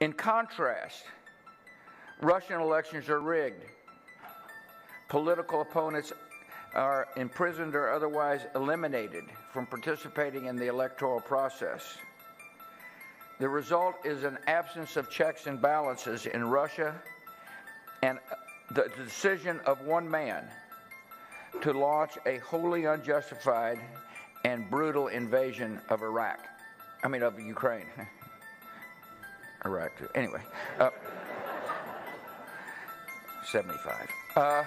In contrast, Russian elections are rigged. Political opponents are imprisoned or otherwise eliminated from participating in the electoral process. The result is an absence of checks and balances in Russia and uh, the decision of one man to launch a wholly unjustified and brutal invasion of Iraq. I mean, of Ukraine. Iraq, too. Anyway, uh, 75. Uh,